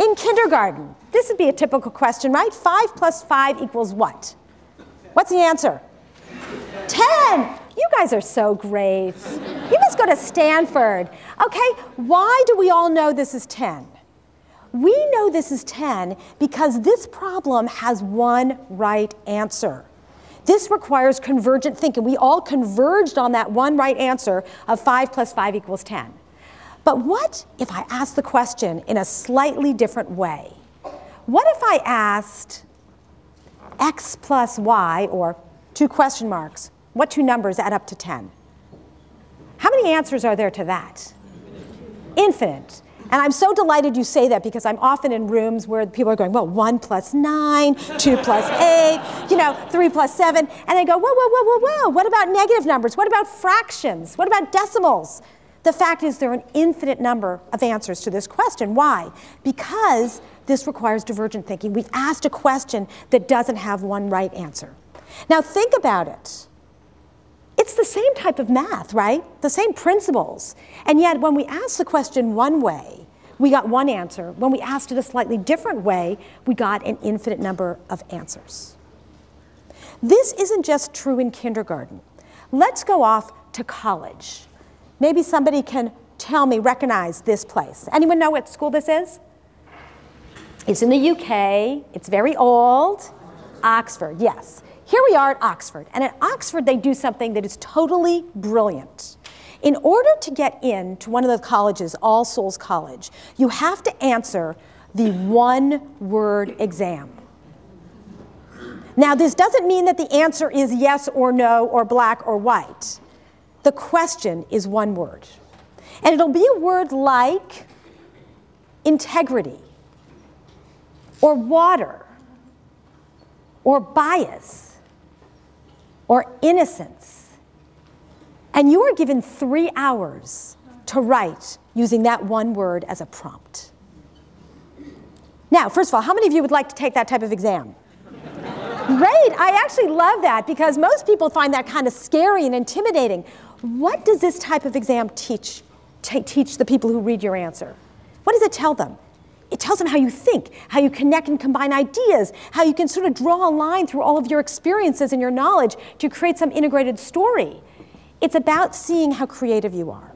In kindergarten, this would be a typical question, right? 5 plus 5 equals what? What's the answer? 10. You guys are so great. You must go to Stanford. Okay, why do we all know this is 10? We know this is 10 because this problem has one right answer. This requires convergent thinking. We all converged on that one right answer of 5 plus 5 equals 10. But what if I asked the question in a slightly different way? What if I asked x plus y, or two question marks, what two numbers add up to 10? How many answers are there to that? Infinite. And I'm so delighted you say that because I'm often in rooms where people are going, well, 1 plus 9, 2 plus 8, you know, 3 plus 7. And they go, whoa, whoa, whoa, whoa, whoa. What about negative numbers? What about fractions? What about decimals? The fact is, there are an infinite number of answers to this question. Why? Because this requires divergent thinking. We've asked a question that doesn't have one right answer. Now, think about it. It's the same type of math, right? The same principles. And yet, when we ask the question one way, we got one answer. When we asked it a slightly different way, we got an infinite number of answers. This isn't just true in kindergarten. Let's go off to college. Maybe somebody can tell me, recognize this place. Anyone know what school this is? It's in the UK. It's very old. Oxford, yes. Here we are at Oxford. And at Oxford, they do something that is totally brilliant. In order to get into one of the colleges, All Souls College, you have to answer the one word exam. Now, this doesn't mean that the answer is yes or no or black or white. The question is one word. And it'll be a word like integrity, or water, or bias, or innocence. And you are given three hours to write using that one word as a prompt. Now, first of all, how many of you would like to take that type of exam? Great, I actually love that because most people find that kind of scary and intimidating. What does this type of exam teach, teach the people who read your answer? What does it tell them? It tells them how you think, how you connect and combine ideas, how you can sort of draw a line through all of your experiences and your knowledge to create some integrated story. It's about seeing how creative you are.